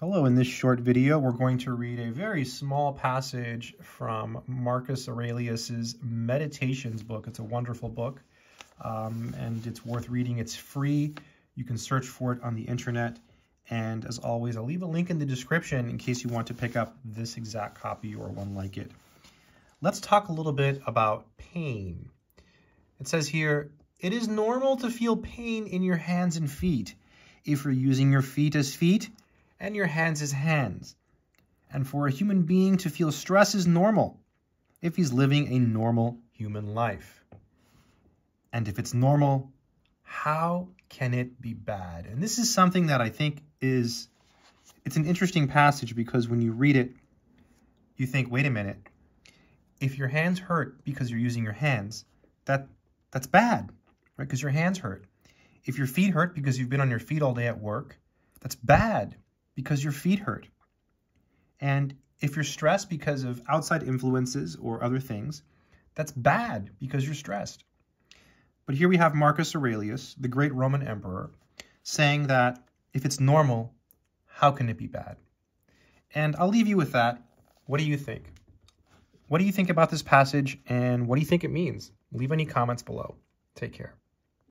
Hello, in this short video, we're going to read a very small passage from Marcus Aurelius's Meditations book. It's a wonderful book, um, and it's worth reading. It's free. You can search for it on the internet. And as always, I'll leave a link in the description in case you want to pick up this exact copy or one like it. Let's talk a little bit about pain. It says here, it is normal to feel pain in your hands and feet. If you're using your feet as feet, and your hands as hands. And for a human being to feel stress is normal if he's living a normal human life. And if it's normal, how can it be bad? And this is something that I think is it's an interesting passage because when you read it, you think, wait a minute. If your hands hurt because you're using your hands, that that's bad, right? Because your hands hurt. If your feet hurt because you've been on your feet all day at work, that's bad because your feet hurt. And if you're stressed because of outside influences or other things, that's bad because you're stressed. But here we have Marcus Aurelius, the great Roman emperor, saying that if it's normal, how can it be bad? And I'll leave you with that. What do you think? What do you think about this passage and what do you think it means? Leave any comments below. Take care.